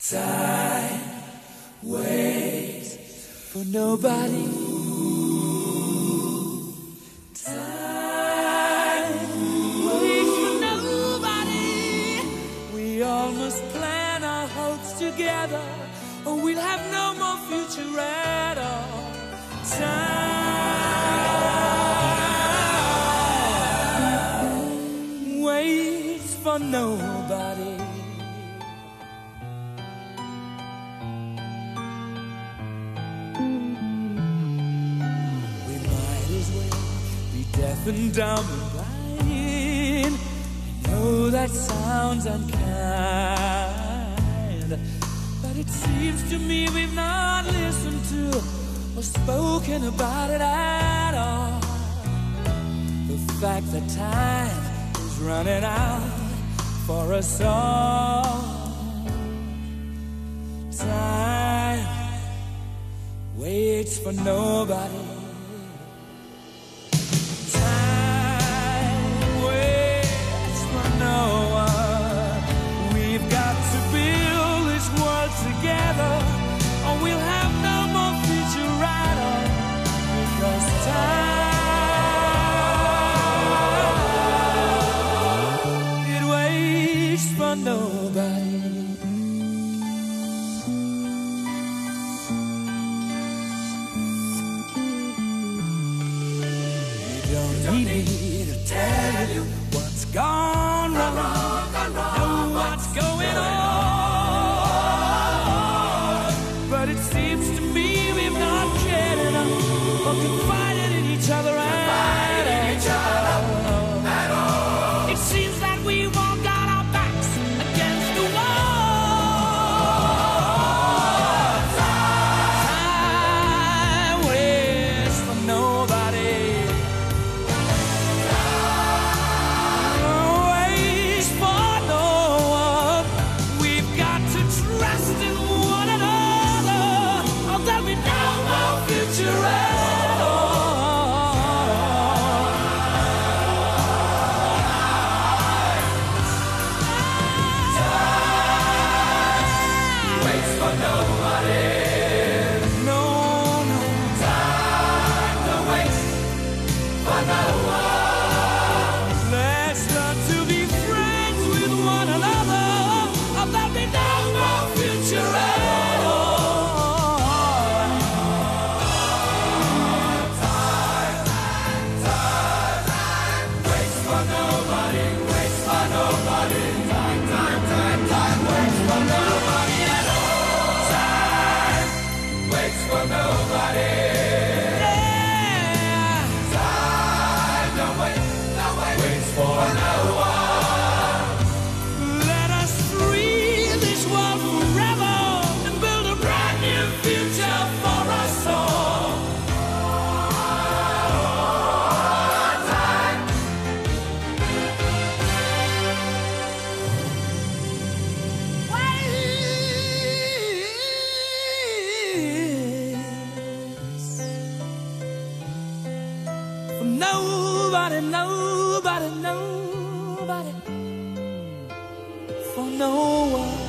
Time waits for nobody. Time waits for nobody. We all must plan our hopes together, or we'll have no more future at all. Time waits for nobody. Deaf and dumb and blind. I know that sounds unkind, but it seems to me we've not listened to or spoken about it at all. The fact that time is running out for us all. Time waits for nobody. Nobody. You don't need me to tell you what's gone wrong. Nobody, waits for nobody. nobody, nobody, nobody, for no one.